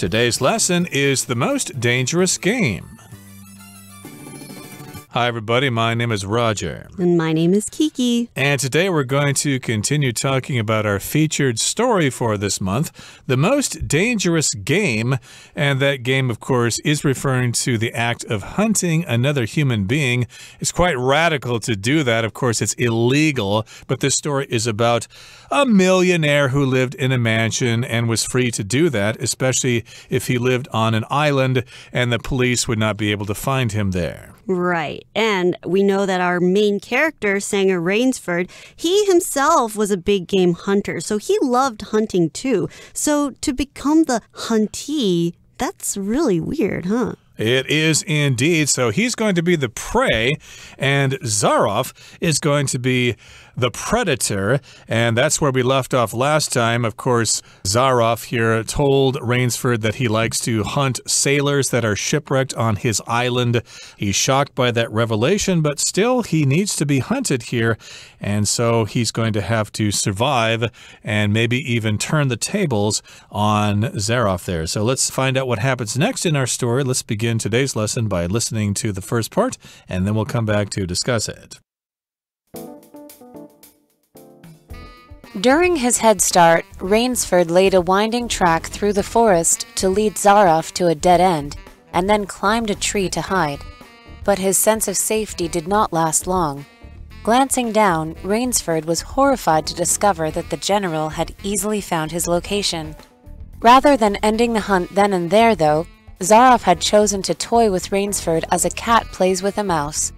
Today's lesson is the most dangerous game. Hi, everybody. My name is Roger. And my name is Kiki. And today we're going to continue talking about our featured story for this month, The Most Dangerous Game. And that game, of course, is referring to the act of hunting another human being. It's quite radical to do that. Of course, it's illegal. But this story is about a millionaire who lived in a mansion and was free to do that, especially if he lived on an island and the police would not be able to find him there. Right. And we know that our main character, Sanger Rainsford, he himself was a big game hunter, so he loved hunting too. So to become the huntee, that's really weird, huh? It is indeed. So he's going to be the prey, and Zaroff is going to be the predator. And that's where we left off last time. Of course, Zaroff here told Rainsford that he likes to hunt sailors that are shipwrecked on his island. He's shocked by that revelation, but still, he needs to be hunted here. And so he's going to have to survive and maybe even turn the tables on Zaroff there. So let's find out what happens next in our story. Let's begin today's lesson by listening to the first part, and then we'll come back to discuss it. During his head start, Rainsford laid a winding track through the forest to lead Zaroff to a dead end, and then climbed a tree to hide. But his sense of safety did not last long. Glancing down, Rainsford was horrified to discover that the general had easily found his location. Rather than ending the hunt then and there, though, Zaroff had chosen to toy with Rainsford as a cat plays with a mouse.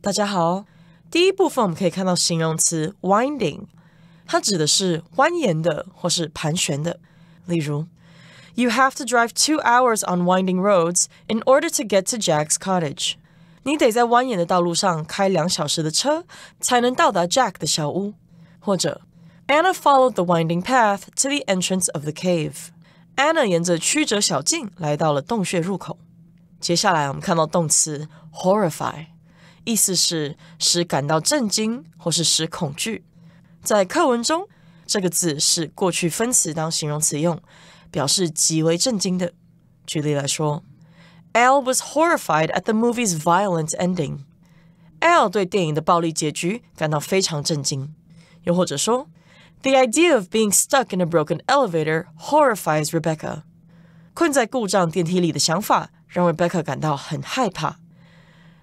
大家好，第一部分我们可以看到形容词 winding，它指的是蜿蜒的或是盘旋的。例如，You have to drive two hours on winding roads in order to get to Jack's cottage。你得在蜿蜒的道路上开两小时的车，才能到达 Jack 的小屋。或者，Anna followed the winding path to the entrance of the cave。 Anna 沿着曲折小径来到了洞穴入口。接下来我们看到动词 horrify。意思是使感到震惊或是使恐惧。在课文中，这个字是过去分词当形容词用，表示极为震惊的。举例来说，L was horrified at the movie's violent ending。L 对电影的暴力结局感到非常震惊。又或者说 ，The idea of being stuck in a broken elevator horrifies Rebecca。困在故障电梯里的想法让 Rebecca 感到很害怕。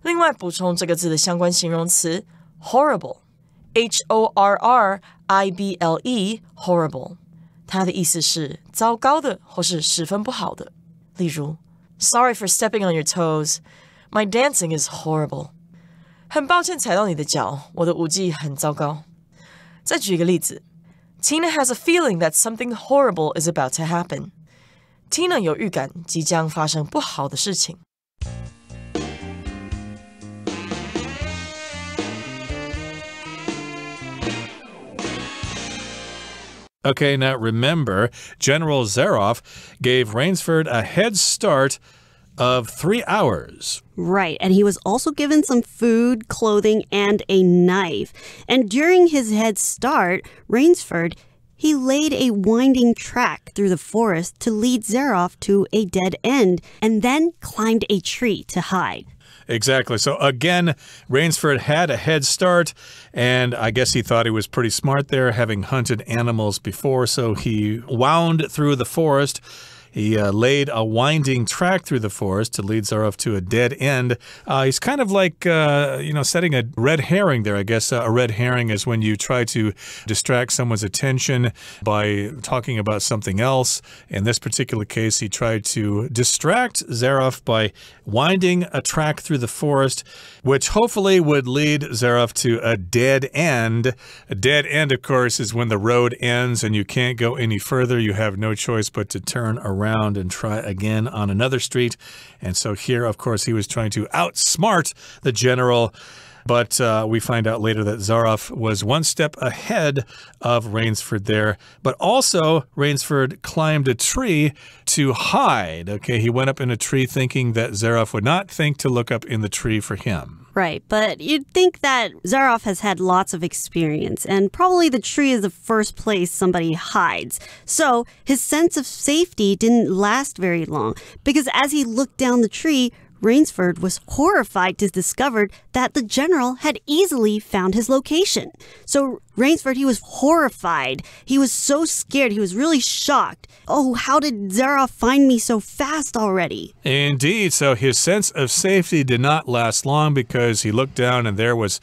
另外补充这个字的相关形容词 horrible，h o r r i b l e，horrible，它的意思是糟糕的或是十分不好的。例如，Sorry for stepping on your toes，my dancing is horrible。很抱歉踩到你的脚，我的舞技很糟糕。再举一个例子 ，Tina has a feeling that something horrible is about to happen。Tina 有预感即将发生不好的事情。Okay, now remember, General Zaroff gave Rainsford a head start of three hours. Right, and he was also given some food, clothing, and a knife. And during his head start, Rainsford, he laid a winding track through the forest to lead Zaroff to a dead end, and then climbed a tree to hide. Exactly. So again, Rainsford had a head start, and I guess he thought he was pretty smart there, having hunted animals before. So he wound through the forest he uh, laid a winding track through the forest to lead Zaroff to a dead end. Uh, he's kind of like, uh, you know, setting a red herring there. I guess uh, a red herring is when you try to distract someone's attention by talking about something else. In this particular case, he tried to distract Zaroff by winding a track through the forest, which hopefully would lead Zaroff to a dead end. A dead end, of course, is when the road ends and you can't go any further. You have no choice but to turn around around and try again on another street. And so here, of course, he was trying to outsmart the general. But uh, we find out later that Zaroff was one step ahead of Rainsford there. But also, Rainsford climbed a tree to hide. Okay, he went up in a tree thinking that Zaroff would not think to look up in the tree for him. Right, but you'd think that Zaroff has had lots of experience, and probably the tree is the first place somebody hides. So his sense of safety didn't last very long, because as he looked down the tree, Rainsford was horrified to discover that the general had easily found his location. So Rainsford, he was horrified. He was so scared. He was really shocked. Oh, how did Zaroff find me so fast already? Indeed. So his sense of safety did not last long because he looked down and there was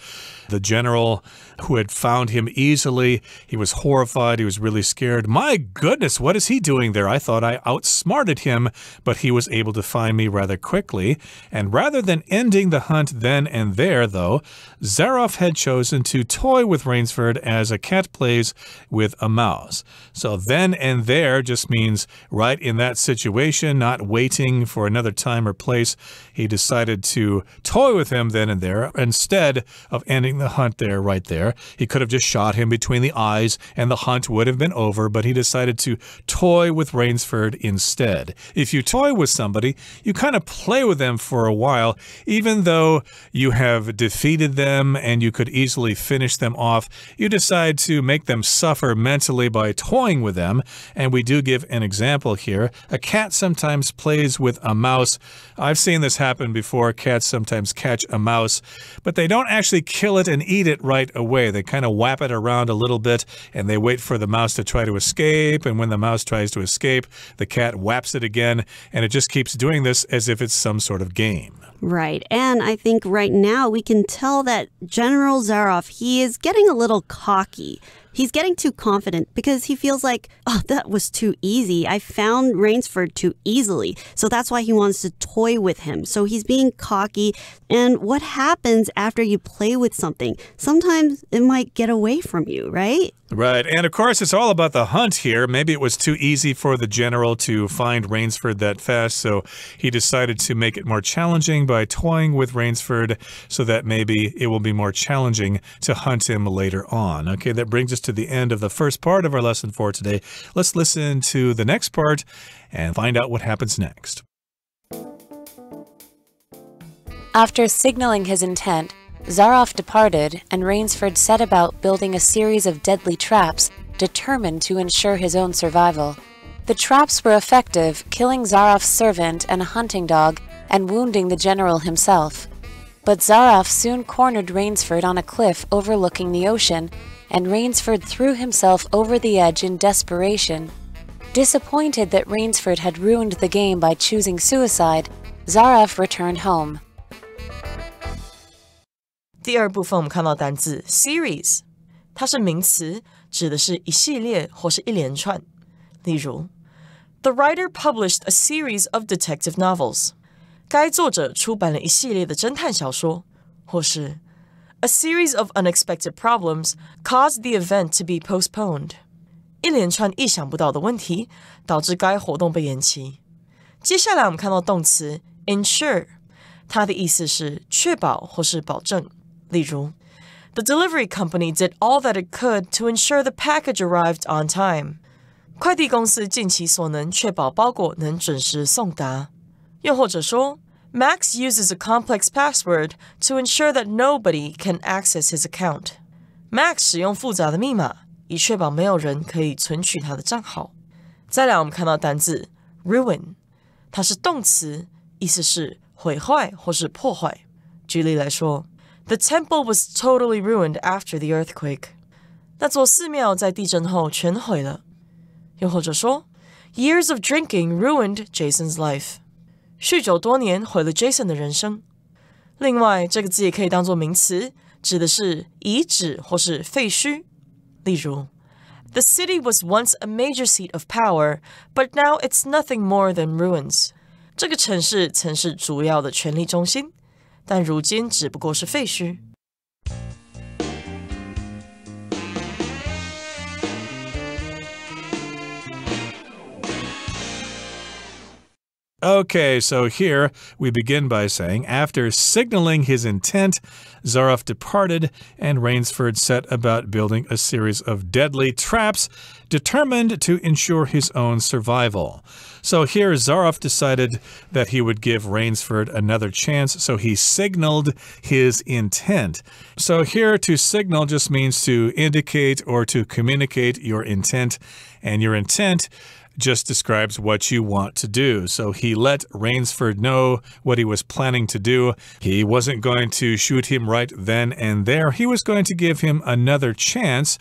the general who had found him easily. He was horrified. He was really scared. My goodness, what is he doing there? I thought I outsmarted him, but he was able to find me rather quickly. And rather than ending the hunt then and there, though, Zaroff had chosen to toy with Rainsford as a cat plays with a mouse. So then and there just means right in that situation, not waiting for another time or place. He decided to toy with him then and there instead of ending the hunt there, right there. He could have just shot him between the eyes and the hunt would have been over, but he decided to toy with Rainsford instead. If you toy with somebody, you kind of play with them for a while, even though you have defeated them and you could easily finish them off. You decide to make them suffer mentally by toying with them. And we do give an example here. A cat sometimes plays with a mouse. I've seen this happen before. Cats sometimes catch a mouse, but they don't actually kill it and eat it right away. They kind of whap it around a little bit and they wait for the mouse to try to escape. And when the mouse tries to escape, the cat whaps it again. And it just keeps doing this as if it's some sort of game. Right. And I think right now we can tell that General Zaroff, he is getting a little cocky. He's getting too confident because he feels like, oh, that was too easy. I found Rainsford too easily. So that's why he wants to toy with him. So he's being cocky. And what happens after you play with something? Sometimes it might get away from you, right? Right. And of course, it's all about the hunt here. Maybe it was too easy for the general to find Rainsford that fast, so he decided to make it more challenging by toying with Rainsford so that maybe it will be more challenging to hunt him later on. Okay, that brings us to the end of the first part of our lesson for today. Let's listen to the next part and find out what happens next. After signaling his intent, Zaroff departed, and Rainsford set about building a series of deadly traps, determined to ensure his own survival. The traps were effective, killing Zaroff's servant and a hunting dog, and wounding the general himself. But Zaroff soon cornered Rainsford on a cliff overlooking the ocean, and Rainsford threw himself over the edge in desperation. Disappointed that Rainsford had ruined the game by choosing suicide, Zaroff returned home. 第二部分我们看到单字 series，它是名词，指的是一系列或是一连串。例如，The writer published a series of detective novels。该作者出版了一系列的侦探小说，或是 A series of unexpected problems caused the event to be postponed。一连串意想不到的问题导致该活动被延期。接下来我们看到动词 ensure，它的意思是确保或是保证。例如，The delivery company did all that it could to ensure the package arrived on time。快递公司尽其所能确保包裹能准时送达。又或者说 ，Max uses a complex password to ensure that nobody can access his account。Max 使用复杂的密码，以确保没有人可以存取他的账号。再来，我们看到单字 ruin，它是动词，意思是毁坏或是破坏。举例来说。The temple was totally ruined after the earthquake. 那座寺庙在地震后全毁了。又或者说，Years of drinking ruined Jason's life. 酗酒多年毁了 Jason 的人生。另外，这个字也可以当做名词，指的是遗址或是废墟。例如，The city was once a major seat of power, but now it's nothing more than ruins. 这个城市曾是主要的权力中心。但如今只不过是废墟。Okay, so here we begin by saying after signaling his intent, Zaroff departed, and Rainsford set about building a series of deadly traps determined to ensure his own survival. So here Zaroff decided that he would give Rainsford another chance, so he signaled his intent. So here to signal just means to indicate or to communicate your intent, and your intent just describes what you want to do. So he let Rainsford know what he was planning to do. He wasn't going to shoot him right then and there. He was going to give him another chance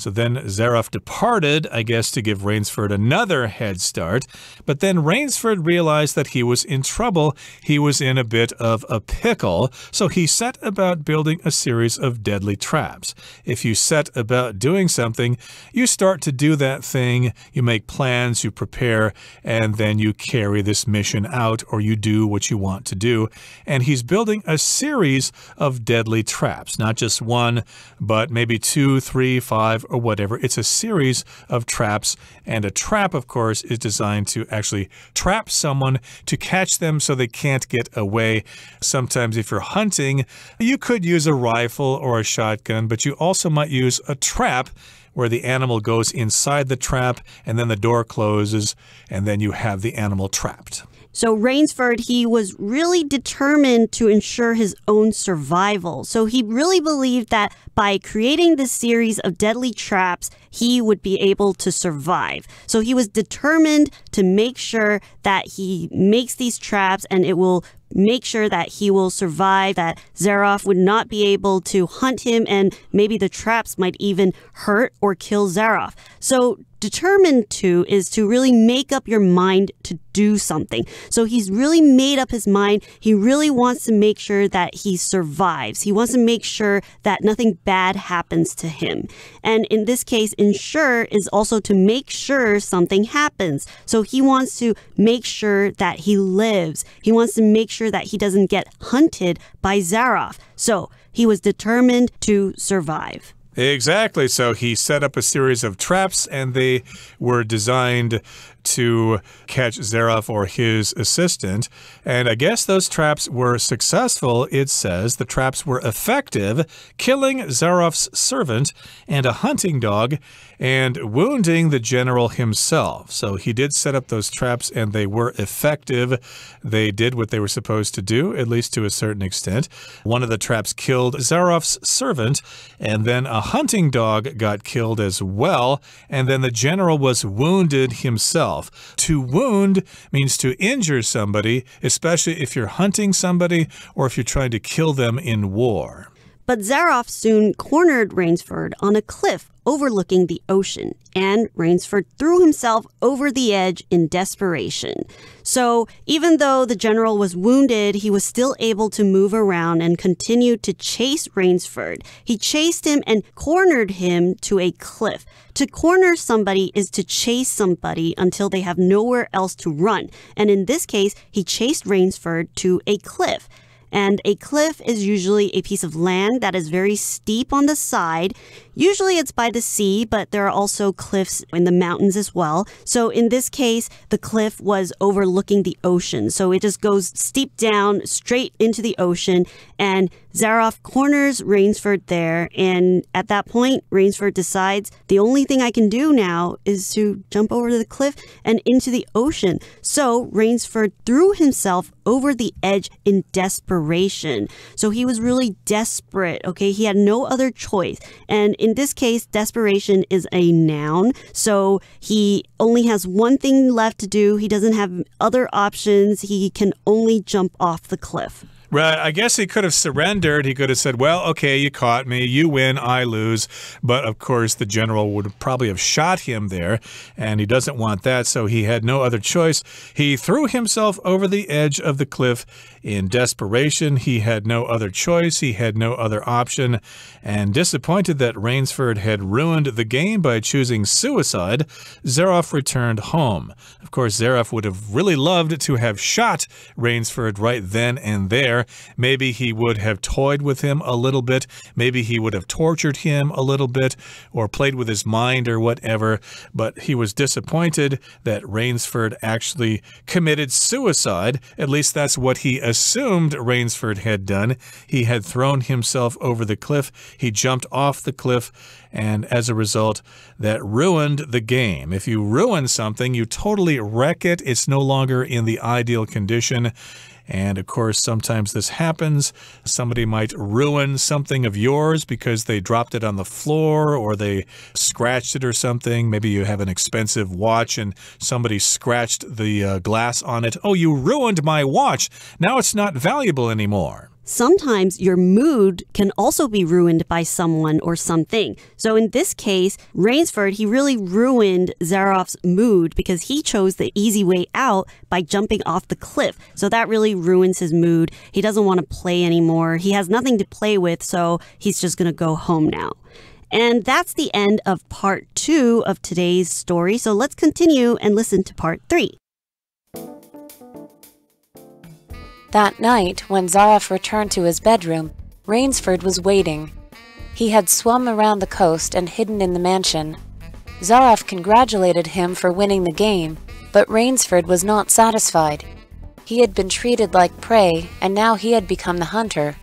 so then Zaroff departed, I guess, to give Rainsford another head start. But then Rainsford realized that he was in trouble. He was in a bit of a pickle. So he set about building a series of deadly traps. If you set about doing something, you start to do that thing, you make plans, you prepare, and then you carry this mission out or you do what you want to do. And he's building a series of deadly traps, not just one, but maybe two, three, five, or whatever. It's a series of traps, and a trap, of course, is designed to actually trap someone to catch them so they can't get away. Sometimes, if you're hunting, you could use a rifle or a shotgun, but you also might use a trap where the animal goes inside the trap and then the door closes and then you have the animal trapped. So Rainsford, he was really determined to ensure his own survival. So he really believed that by creating this series of deadly traps, he would be able to survive. So he was determined to make sure that he makes these traps and it will make sure that he will survive, that Zaroff would not be able to hunt him, and maybe the traps might even hurt or kill Zaroff. So determined to is to really make up your mind to do something. So he's really made up his mind. He really wants to make sure that he survives. He wants to make sure that nothing bad happens to him. And in this case, ensure is also to make sure something happens. So he wants to make sure that he lives. He wants to make sure that he doesn't get hunted by Zaroff. So he was determined to survive. Exactly. So he set up a series of traps, and they were designed to catch Zaroff or his assistant. And I guess those traps were successful, it says. The traps were effective, killing Zaroff's servant and a hunting dog and wounding the general himself. So he did set up those traps and they were effective. They did what they were supposed to do, at least to a certain extent. One of the traps killed Zaroff's servant, and then a hunting dog got killed as well. And then the general was wounded himself. To wound means to injure somebody, especially if you're hunting somebody or if you're trying to kill them in war. But Zaroff soon cornered Rainsford on a cliff overlooking the ocean, and Rainsford threw himself over the edge in desperation. So, even though the general was wounded, he was still able to move around and continue to chase Rainsford. He chased him and cornered him to a cliff. To corner somebody is to chase somebody until they have nowhere else to run. And in this case, he chased Rainsford to a cliff. And a cliff is usually a piece of land that is very steep on the side. Usually it's by the sea, but there are also cliffs in the mountains as well. So in this case, the cliff was overlooking the ocean. So it just goes steep down straight into the ocean. And Zaroff corners Rainsford there. And at that point, Rainsford decides the only thing I can do now is to jump over the cliff and into the ocean. So Rainsford threw himself over the edge in desperation. So he was really desperate. Okay. He had no other choice. And in this case, desperation is a noun. So he only has one thing left to do. He doesn't have other options. He can only jump off the cliff. Right. I guess he could have surrendered. He could have said, well, okay, you caught me. You win, I lose. But of course, the general would probably have shot him there, and he doesn't want that, so he had no other choice. He threw himself over the edge of the cliff in desperation. He had no other choice. He had no other option. And disappointed that Rainsford had ruined the game by choosing suicide, Zaroff returned home. Of course, Zaroff would have really loved to have shot Rainsford right then and there there, maybe he would have toyed with him a little bit. Maybe he would have tortured him a little bit or played with his mind or whatever. But he was disappointed that Rainsford actually committed suicide. At least that's what he assumed Rainsford had done. He had thrown himself over the cliff. He jumped off the cliff and as a result, that ruined the game. If you ruin something, you totally wreck it. It's no longer in the ideal condition. And of course, sometimes this happens. Somebody might ruin something of yours because they dropped it on the floor or they scratched it or something. Maybe you have an expensive watch and somebody scratched the uh, glass on it. Oh, you ruined my watch. Now it's not valuable anymore sometimes your mood can also be ruined by someone or something. So in this case, Rainsford, he really ruined Zaroff's mood because he chose the easy way out by jumping off the cliff. So that really ruins his mood. He doesn't want to play anymore. He has nothing to play with, so he's just going to go home now. And that's the end of part two of today's story. So let's continue and listen to part three. That night, when Zaroff returned to his bedroom, Rainsford was waiting. He had swum around the coast and hidden in the mansion. Zaroff congratulated him for winning the game, but Rainsford was not satisfied. He had been treated like prey, and now he had become the hunter.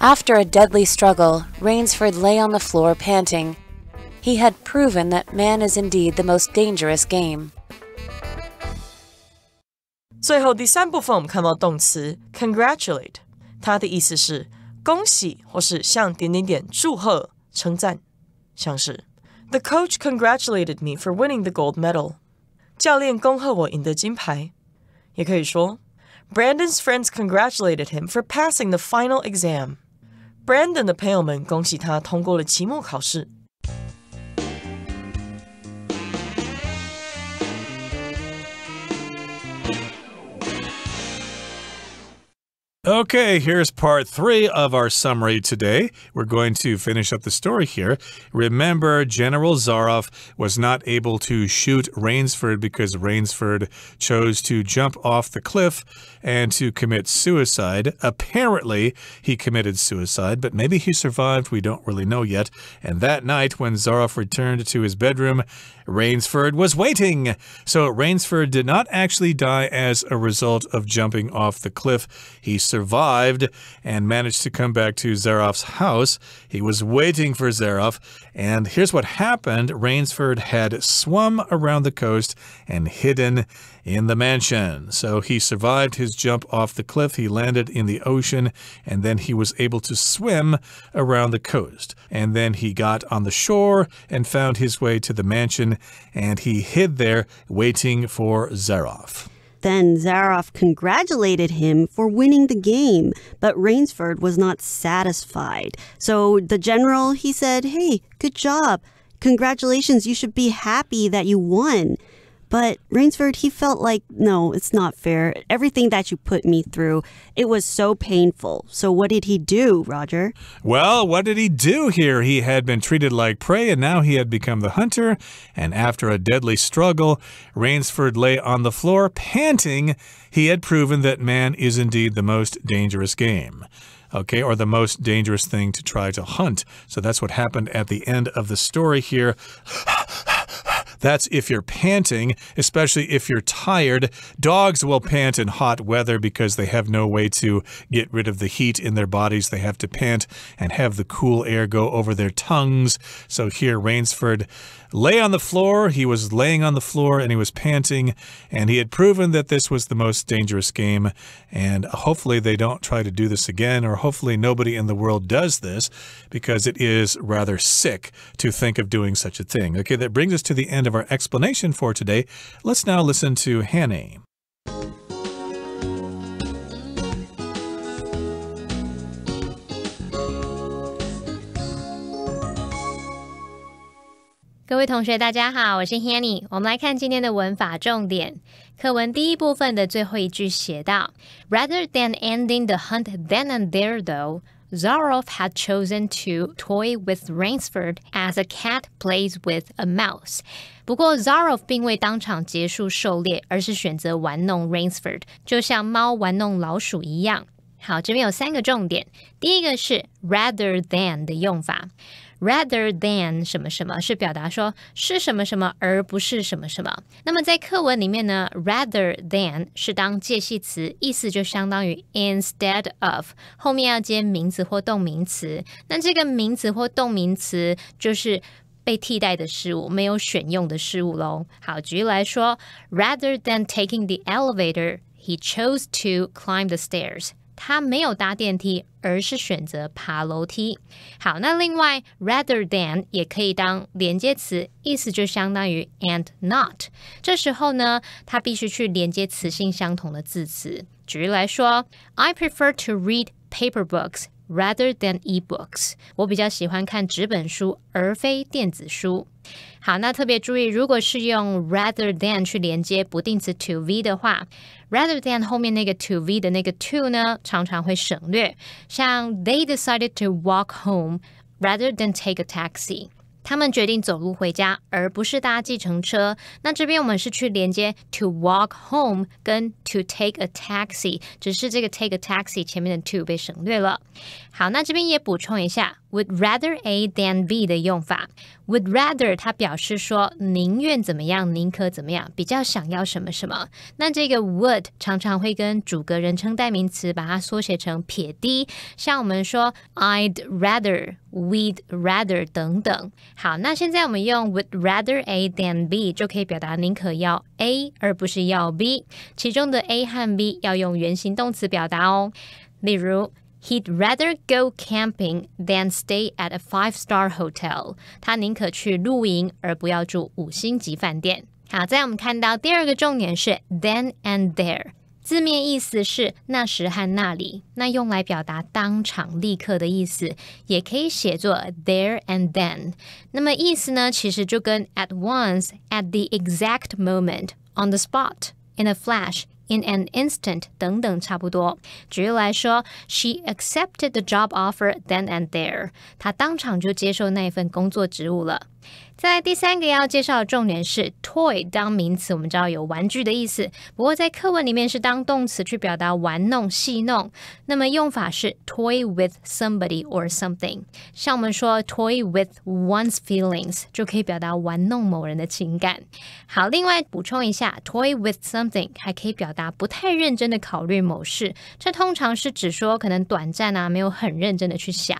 After a deadly struggle, Rainsford lay on the floor panting. He had proven that man is indeed the most dangerous game. 最后第三部分，我们看到动词 congratulate，它的意思是恭喜或是向点点点祝贺、称赞，像是 The coach congratulated me for winning the gold medal。教练恭贺我赢得金牌。也可以说 Brandon's friends congratulated him for passing the final exam。Brandon 的朋友们恭喜他通过了期末考试。Okay, here's part three of our summary today. We're going to finish up the story here. Remember, General Zaroff was not able to shoot Rainsford because Rainsford chose to jump off the cliff and to commit suicide. Apparently, he committed suicide, but maybe he survived. We don't really know yet. And that night, when Zaroff returned to his bedroom, Rainsford was waiting. So Rainsford did not actually die as a result of jumping off the cliff. He survived and managed to come back to Zaroff's house. He was waiting for Zaroff. And here's what happened Rainsford had swum around the coast and hidden in the mansion. So he survived his jump off the cliff. He landed in the ocean and then he was able to swim around the coast. And then he got on the shore and found his way to the mansion and he hid there waiting for Zaroff. Then Zaroff congratulated him for winning the game, but Rainsford was not satisfied. So the general, he said, Hey, good job. Congratulations, you should be happy that you won. But Rainsford, he felt like, no, it's not fair. Everything that you put me through, it was so painful. So what did he do, Roger? Well, what did he do here? He had been treated like prey and now he had become the hunter. And after a deadly struggle, Rainsford lay on the floor panting. He had proven that man is indeed the most dangerous game okay, or the most dangerous thing to try to hunt. So that's what happened at the end of the story here. That's if you're panting, especially if you're tired. Dogs will pant in hot weather because they have no way to get rid of the heat in their bodies. They have to pant and have the cool air go over their tongues. So here, Rainsford lay on the floor. He was laying on the floor and he was panting, and he had proven that this was the most dangerous game. And hopefully, they don't try to do this again, or hopefully, nobody in the world does this because it is rather sick to think of doing such a thing. Okay, that brings us to the end of our explanation for today. Let's now listen to Hanny. 各位同学，大家好，我是 Hanny。我们来看今天的文法重点。课文第一部分的最后一句写道：Rather than ending the hunt then and there, though, Zaroff had chosen to toy with Rainsford as a cat plays with a mouse。不过，Zaroff 并未当场结束狩猎，而是选择玩弄 Rainsford，就像猫玩弄老鼠一样。好，这边有三个重点。第一个是 rather than 的用法，rather than 什么什么是表达说是什么什么，而不是什么什么。那么在课文里面呢，rather than 是当介系词，意思就相当于 instead of，后面要接名词或动名词。那这个名词或动名词就是被替代的事物，没有选用的事物喽。好，举例来说，rather than taking the elevator。He chose to climb the stairs. 他没有搭电梯，而是选择爬楼梯。好，那另外，rather than 也可以当连接词，意思就相当于 and not。这时候呢，它必须去连接词性相同的字词。举例来说，I prefer to read paper books rather than e-books。我比较喜欢看纸本书，而非电子书。好，那特别注意，如果是用 rather than 去连接不定词 to v 的话，rather than 后面那个 to v 的那个 to 呢，常常会省略。像 They decided to walk home rather than take a taxi。他们决定走路回家，而不是搭计程车。那这边我们是去连接 to walk home 跟 to take a taxi，只是这个 take a taxi 前面的 to 被省略了。好，那这边也补充一下，would rather A than B 的用法。would rather 它表示说宁愿怎么样，宁可怎么样，比较想要什么什么。那这个 would 常常会跟主格人称代名词把它缩写成撇 d，像我们说 I'd rather。We'd rather 等等。好，那现在我们用 would rather A than B 就可以表达宁可要 A 而不是要 B。其中的 A 和 B 要用原形动词表达哦。例如，He'd rather go camping than stay at a five-star hotel。他宁可去露营而不要住五星级饭店。好，再我们看到第二个重点是 then and there。字面意思是那时和那里，那用来表达当场、立刻的意思，也可以写作 there and then。那么意思呢，其实就跟 at once、at the exact moment、on the spot、in a flash、in an instant 等等差不多。举例来说，She accepted the job offer then and there。她当场就接受那份工作职务了。在第三个要介绍的重点是 toy 当名词，我们知道有玩具的意思，不过在课文里面是当动词去表达玩弄、戏弄。那么用法是 toy with somebody or something。像我们说 toy with one's feelings 就可以表达玩弄某人的情感。好，另外补充一下，toy with something 还可以表达不太认真的考虑某事，这通常是指说可能短暂啊，没有很认真的去想。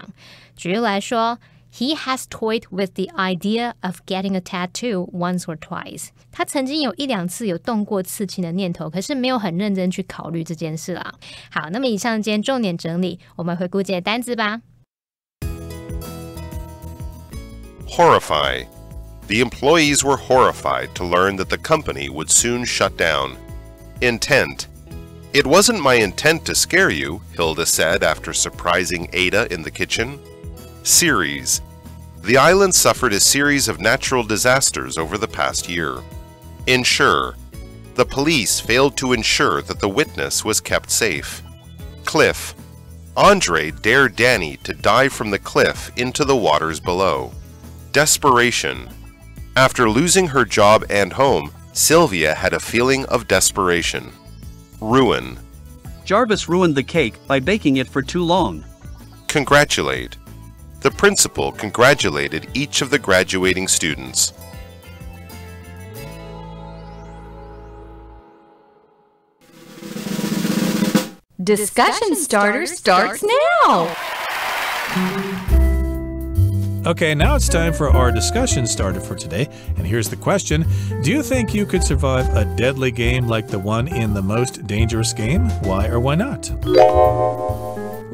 举例来说。He has toyed with the idea of getting a tattoo once or twice。他曾经有一两次有动过刺青的念头，可是没有很认真去考虑这件事啦。好，那么以上今天重点整理，我们回顾这些单词吧。Horrify. The employees were horrified to learn that the company would soon shut down. Intent. It wasn't my intent to scare you, Hilda said after surprising Ada in the kitchen. Series The island suffered a series of natural disasters over the past year. Ensure The police failed to ensure that the witness was kept safe. Cliff Andre dared Danny to dive from the cliff into the waters below. Desperation After losing her job and home, Sylvia had a feeling of desperation. Ruin Jarvis ruined the cake by baking it for too long. Congratulate the principal congratulated each of the graduating students. Discussion starter starts now. Okay, now it's time for our discussion starter for today. And here's the question Do you think you could survive a deadly game like the one in the most dangerous game? Why or why not?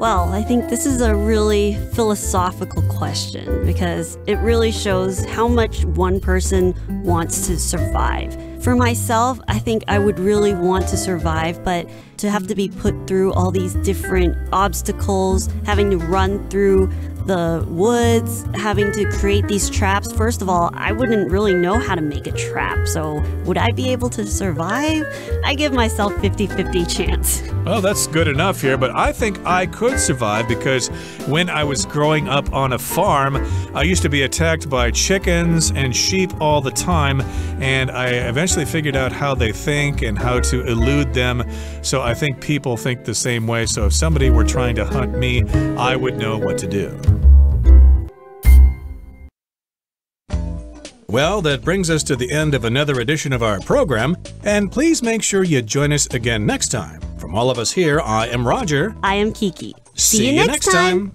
Well, I think this is a really philosophical question because it really shows how much one person wants to survive. For myself, I think I would really want to survive, but to have to be put through all these different obstacles, having to run through the woods, having to create these traps. First of all, I wouldn't really know how to make a trap, so would I be able to survive? I give myself 50 50 chance. Well, that's good enough here, but I think I could survive because when I was growing up on a farm, I used to be attacked by chickens and sheep all the time, and I eventually figured out how they think and how to elude them. So I think people think the same way. So if somebody were trying to hunt me, I would know what to do. Well, that brings us to the end of another edition of our program, and please make sure you join us again next time. From all of us here, I am Roger. I am Kiki. See, you next time.